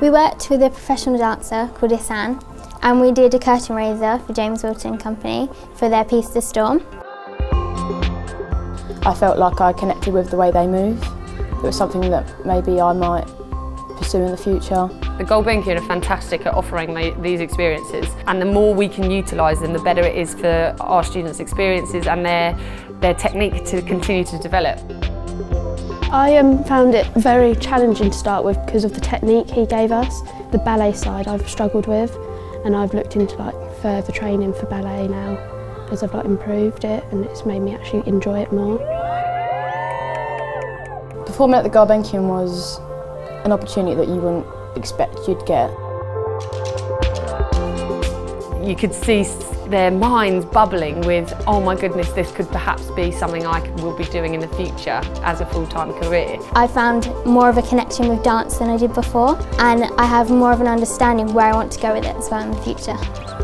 We worked with a professional dancer called Isan and we did a curtain raiser for James Wilton Company for their piece The Storm. I felt like I connected with the way they move. It was something that maybe I might pursue in the future. The Gulbenkian are fantastic at offering these experiences and the more we can utilise them the better it is for our students' experiences and their, their technique to continue to develop. I um, found it very challenging to start with because of the technique he gave us. The ballet side I've struggled with and I've looked into like further training for ballet now as I've like improved it and it's made me actually enjoy it more. Performing at the Gulbenkian was an opportunity that you wouldn't expect you'd get. You could see their minds bubbling with, oh my goodness, this could perhaps be something I will be doing in the future as a full-time career. I found more of a connection with dance than I did before and I have more of an understanding where I want to go with it as well in the future.